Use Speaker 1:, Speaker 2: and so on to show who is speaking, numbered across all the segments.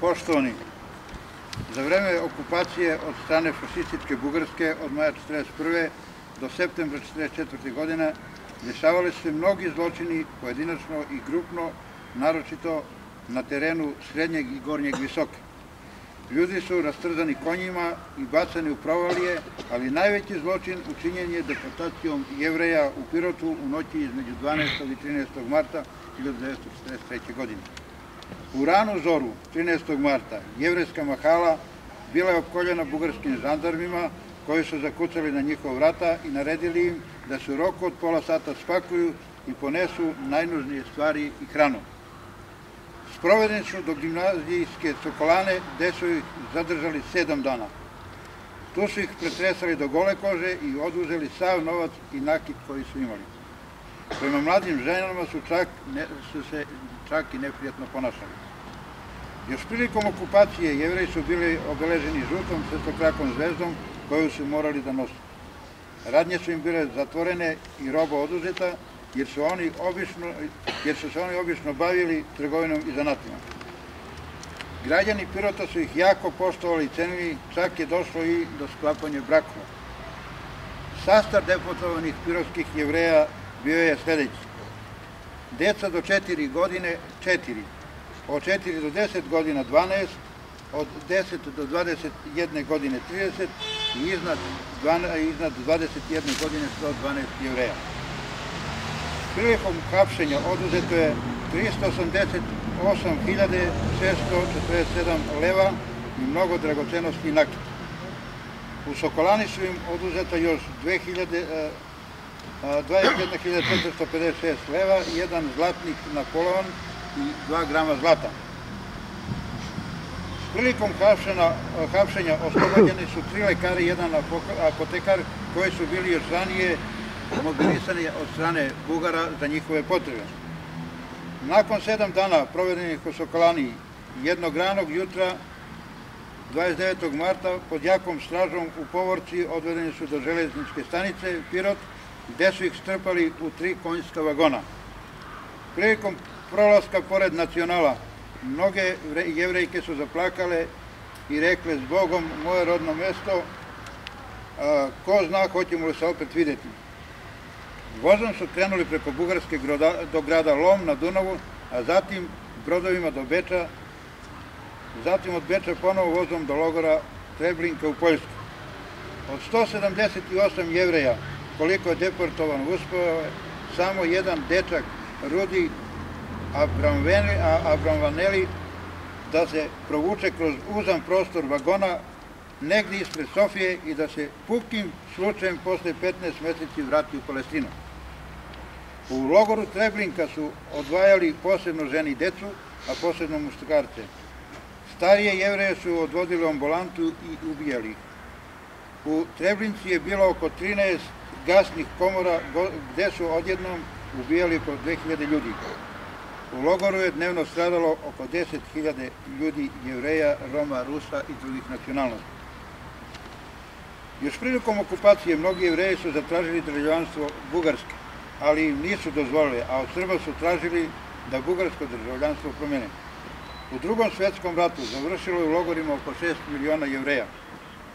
Speaker 1: Poštovani, za vreme okupacije od strane fašističke Bugarske od maja 1941. do septembra 1944. godine dešavali se mnogi zločini pojedinačno i grupno, naročito na terenu srednjeg i gornjeg visoke. Ljudi su rastrzani konjima i bacani u provalije, ali najveći zločin učinjen je deportacijom jevreja u Pirotu u noći između 12. i 13. marta 1943. godine. U ranu zoru 13. marta jevrejska mahala bila je opkoljena bugarskim žandarmima koji su zakucali na njihov vrata i naredili im da se u roku od pola sata spakuju i ponesu najnužnije stvari i hranu. Sprovedeni su do gimnazijske Sokolane, gde su ih zadržali sedam dana. Tu su ih pretresali do gole kože i oduzeli sav novac i nakit koji su imali. Prema mladim ženama su, čak, su se čak i neprijatno ponašali. Još prilikom okupacije jevreji su bili obeleženi žutom svetokrakom zvezdom koju su morali da nose. Radnje su im bile zatvorene i roba oduzeta, jer su, oni obično, jer su se oni obično bavili trgovinom i zanatima. Građani Pirota su ih jako poštovali i cenili, čak je došlo i do sklapanja brakova. Sastav deportovanih pirotskih jevreja bio je sledeći. Deca do 4 godine 4, od 4 do 10 godina 12, od 10 do 21 godine 30 i iznad, 12, iznad 21 godine 112 jevreja. Prilikom hapšenja oduzeto je 388.647 leva i mnogo dragocenosti nakita. U Sokolani su im oduzeta još 2000, 21.456 leva, jedan zlatnik Napoleon i 2 grama zlata. Prilikom hapšenja, oslobođeni su tri lekari i jedan apotekar koji su bili još ranije mobilisani od strane Bugara za njihove potrebe. Nakon sedam dana provedenih u Sokolani, jednog ranog jutra 29. marta pod jakom stražom u Povorci odvedeni su do železničke stanice Pirot, gde su ih strpali u tri konjska vagona. Prilikom prolaska pored nacionala, mnoge jevrejke su zaplakale i rekle s Bogom moje rodno mesto, ko zna hoćemo li se opet videti. Vozom su krenuli preko Bugarske do grada Lom na Dunavu, a zatim brodovima do Beča, zatim od Beča ponovo vozom do logora Treblinka u Poljsku. Od 178 jevreja koliko je deportovan uspeo samo jedan dečak Rudi Abramvaneli da se provuče kroz uzan prostor vagona negdje ispred Sofije i da se pukim slučajem posle 15 meseci vrati u Palestinu. U logoru Treblinka su odvajali posebno ženi decu, a posebno muškarce. Starije jevreje su odvodili ambulantu i ubijali ih. U Treblinci je bilo oko 13 gasnih komora gde su odjednom ubijali oko 2000 ljudi. U logoru je dnevno stradalo oko 10.000 ljudi, jevreja, Roma, Rusa i drugih nacionalnosti. Još prilikom okupacije mnogi jevreji su zatražili državljanstvo Bugarske, ali im nisu dozvolili, a od Srba su tražili da bugarsko državljanstvo promene. U drugom svetskom ratu završilo je u logorima oko 6 miliona jevreja.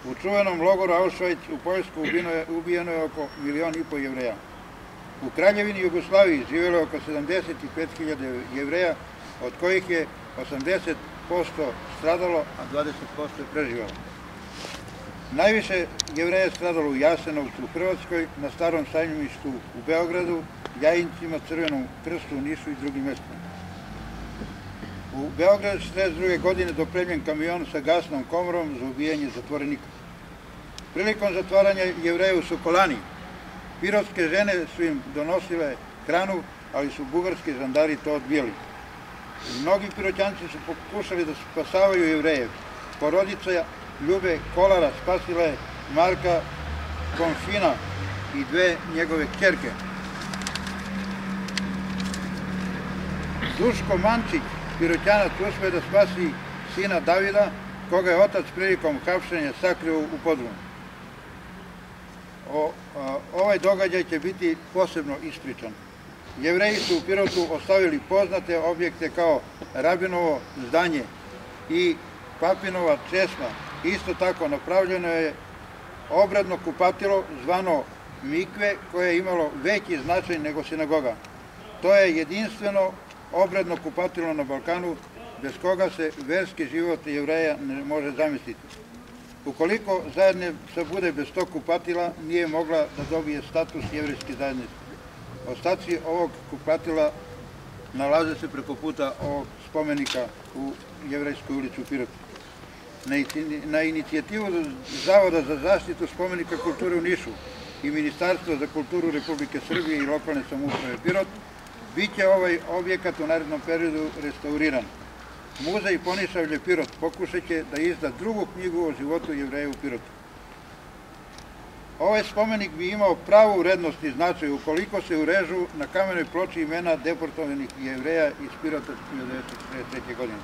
Speaker 1: U čuvenom logoru Auschwitz u Poljsku ubijeno je oko milion i po jevreja. U Kraljevini Jugoslaviji živjelo je oko 75.000 jevreja, od kojih je 80% stradalo, a 20% je preživalo. Najviše jevreja je stradalo u Jasenovcu u Hrvatskoj, na starom sajmištu u Beogradu, Jajincima, Crvenom krstu u Nišu i drugim mestima. U Beogradu 42. godine dopremljen kamion sa gasnom komorom za ubijanje zatvorenika. Prilikom zatvaranja jevreja u Sokolani, pirotske žene su im donosile hranu, ali su bugarski žandari to odbijali. Mnogi piroćanci su pokušali da spasavaju jevreje. Porodica Ljube Kolara spasila je Marka Konfina i dve njegove kćerke. Duško Mančić, piroćanac, uspeo da spasi sina Davida, koga je otac prilikom hapšenja sakrio u podrumu. O, ovaj događaj će biti posebno ispričan. Jevreji su u Pirotu ostavili poznate objekte kao Rabinovo zdanje, i Papinova česma. Isto tako napravljeno je obradno kupatilo zvano Mikve koje je imalo veći značaj nego sinagoga. To je jedinstveno obradno kupatilo na Balkanu bez koga se verski život jevreja ne može zamisliti. Ukoliko zajednica bude bez tog kupatila, nije mogla da dobije status jevrijske zajednice. Ostaci ovog kupatila nalaze se preko puta ovog spomenika u Jevrejskoj ulici u Pirotu. Na inicijativu Zavoda za zaštitu spomenika kulture u Nišu i Ministarstva za kulturu Republike Srbije i lokalne samouprave Pirot, bit će ovaj objekat u narednom periodu restauriran. Muzej Ponišavlje Pirot pokušat će da izda drugu knjigu o životu jevreja u Pirotu. Ovaj spomenik bi imao pravu vrednost i značaj ukoliko se urežu na kamenoj ploči imena deportovanih jevreja iz Pirota 1943. godine.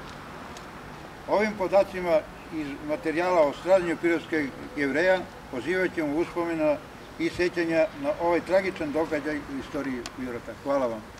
Speaker 1: Ovim podacima iz materijala o stradanju pirotske jevreja pozivat ćemo uspomena i sećanja na ovaj tragičan događaj u istoriji Pirota. Hvala vam.